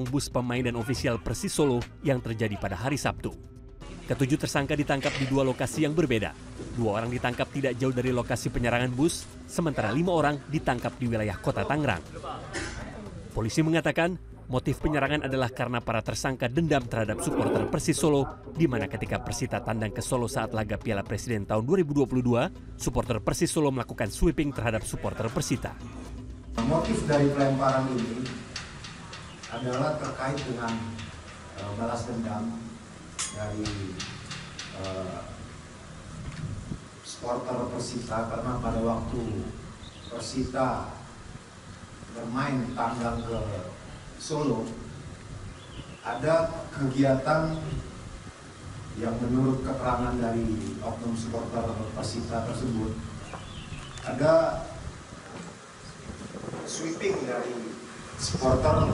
bus pemain dan ofisial Persis Solo yang terjadi pada hari Sabtu. Ketujuh tersangka ditangkap di dua lokasi yang berbeda. Dua orang ditangkap tidak jauh dari lokasi penyerangan bus, sementara lima orang ditangkap di wilayah kota Tangerang. Polisi mengatakan motif penyerangan adalah karena para tersangka dendam terhadap supporter Persis Solo, di mana ketika Persita tandang ke Solo saat laga Piala Presiden tahun 2022, supporter Persis Solo melakukan sweeping terhadap supporter Persita. Motif dari pelemparan ini adalah terkait dengan uh, balas dendam dari uh, supporter Persita. Karena pada waktu Persita bermain tanggal ke Solo ada kegiatan yang menurut keterangan dari oknum supporter Persita tersebut ada sweeping dari supporter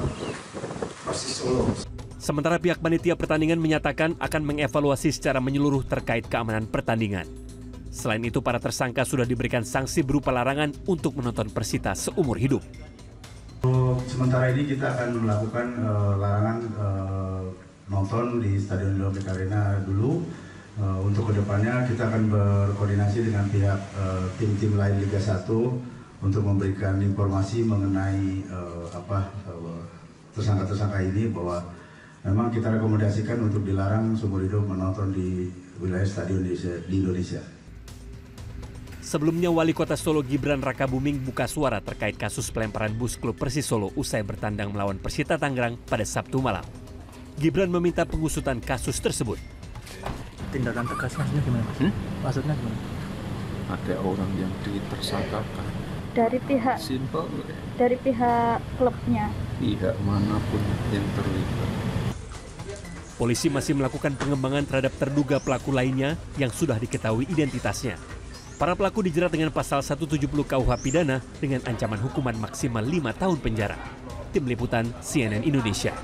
Persis Solo. Sementara pihak panitia pertandingan menyatakan akan mengevaluasi secara menyeluruh terkait keamanan pertandingan. Selain itu, para tersangka sudah diberikan sanksi berupa larangan untuk menonton Persita seumur hidup. Sementara ini kita akan melakukan uh, larangan uh, nonton di Stadion Olympic Arena dulu. Uh, untuk ke depannya kita akan berkoordinasi dengan pihak tim-tim uh, lain Liga 1 untuk memberikan informasi mengenai uh, apa tersangka-tersangka uh, ini bahwa memang kita rekomendasikan untuk dilarang seumur hidup menonton di wilayah stadion di, di Indonesia. Sebelumnya Wali Kota Solo Gibran Rakabuming buka suara terkait kasus pelemparan bus klub Persis Solo usai bertandang melawan Persita Tangerang pada Sabtu malam. Gibran meminta pengusutan kasus tersebut. Tindakan tegasnya gimana mas? Hmm? Maksudnya gimana? Ada orang yang ditersangkakan dari pihak Simple. dari pihak klubnya. Pihak mana pun yang terlibat. Polisi masih melakukan pengembangan terhadap terduga pelaku lainnya yang sudah diketahui identitasnya. Para pelaku dijerat dengan pasal 170 KUH pidana dengan ancaman hukuman maksimal 5 tahun penjara. Tim liputan CNN Indonesia